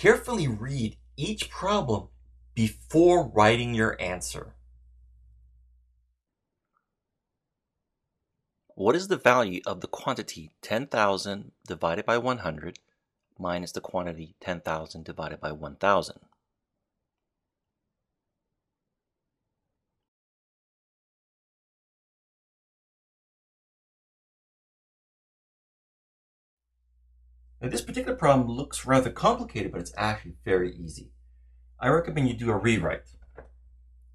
Carefully read each problem before writing your answer. What is the value of the quantity 10,000 divided by 100 minus the quantity 10,000 divided by 1,000? Now this particular problem looks rather complicated, but it's actually very easy. I recommend you do a rewrite.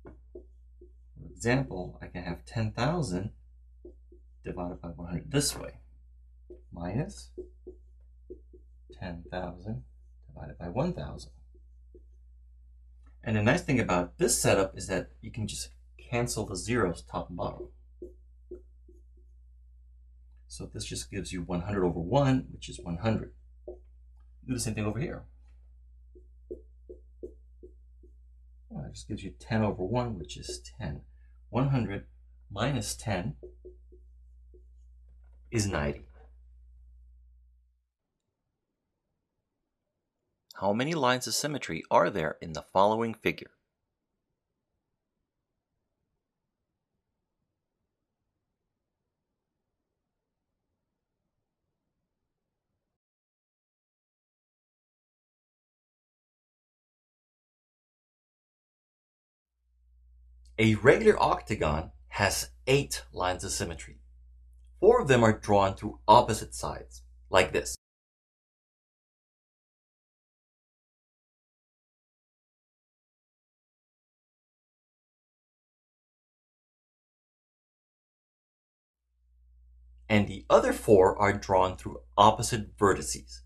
For example, I can have 10,000 divided by 100 this way, minus 10,000 divided by 1,000. And the nice thing about this setup is that you can just cancel the zeros top and bottom. So this just gives you 100 over 1, which is 100. Do the same thing over here. Well, it just gives you 10 over 1, which is 10. 100 minus 10 is 90. How many lines of symmetry are there in the following figure? A regular octagon has eight lines of symmetry. Four of them are drawn through opposite sides, like this. And the other four are drawn through opposite vertices.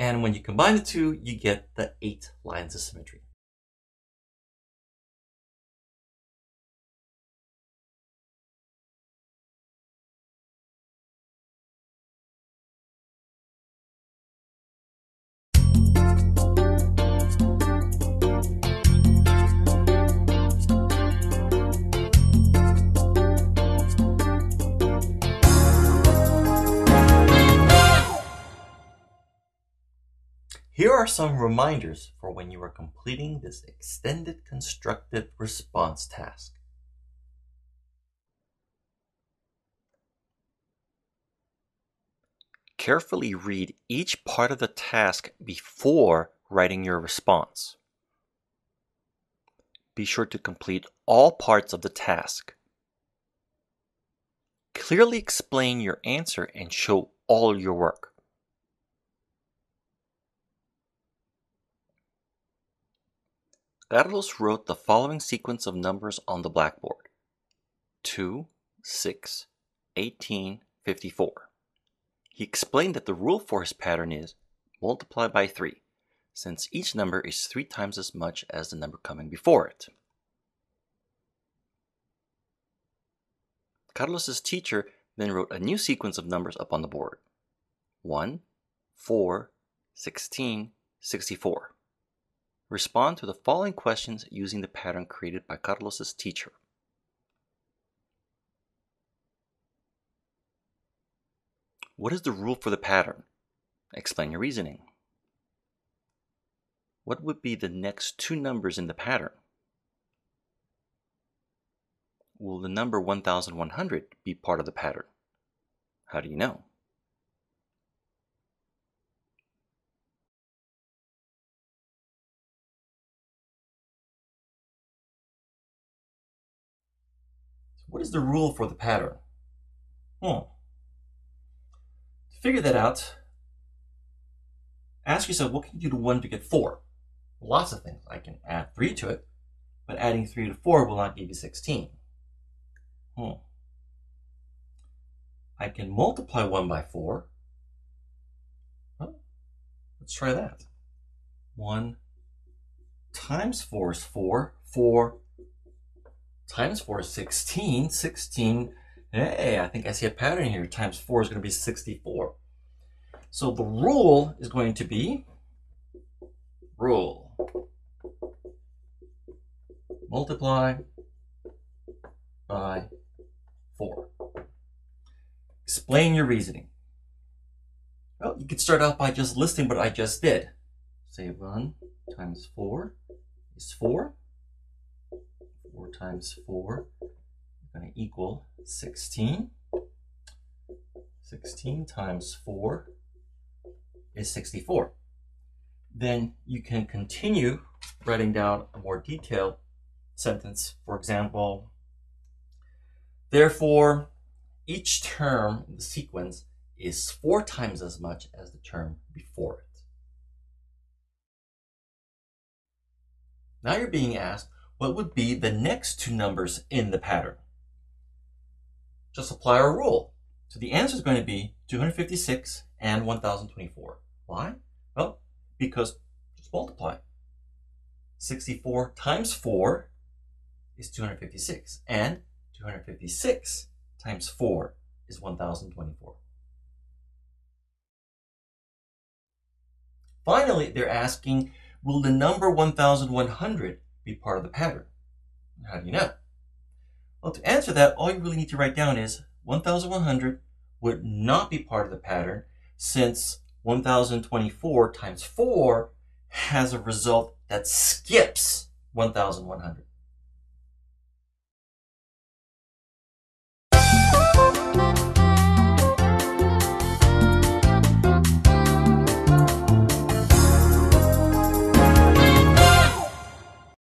And when you combine the two, you get the eight lines of symmetry. Here are some reminders for when you are completing this extended constructive response task. Carefully read each part of the task before writing your response. Be sure to complete all parts of the task. Clearly explain your answer and show all your work. Carlos wrote the following sequence of numbers on the blackboard 2, 6, 18, 54. He explained that the rule for his pattern is multiply by 3, since each number is 3 times as much as the number coming before it. Carlos's teacher then wrote a new sequence of numbers up on the board 1, 4, 16, 64. Respond to the following questions using the pattern created by Carlos's teacher. What is the rule for the pattern? Explain your reasoning. What would be the next two numbers in the pattern? Will the number 1100 be part of the pattern? How do you know? What is the rule for the pattern? Hmm. To figure that out, ask yourself, what can you do to 1 to get 4? Lots of things. I can add 3 to it, but adding 3 to 4 will not give you 16. Hmm. I can multiply 1 by 4. let's try that. 1 times 4 is 4. 4 times 4 is 16. 16, hey, I think I see a pattern here. Times 4 is going to be 64. So the rule is going to be rule. multiply by 4. Explain your reasoning. Well, you could start out by just listing what I just did. Say 1 times 4 is 4. 4 times 4 is going to equal 16. 16 times 4 is 64. Then you can continue writing down a more detailed sentence. For example, therefore, each term in the sequence is four times as much as the term before it. Now you're being asked what would be the next two numbers in the pattern. Just apply our rule. So the answer is going to be 256 and 1024. Why? Well, because just multiply. 64 times 4 is 256, and 256 times 4 is 1024. Finally, they're asking, will the number 1100 be part of the pattern? How do you know? Well, to answer that, all you really need to write down is 1100 would not be part of the pattern since 1024 times 4 has a result that skips 1100.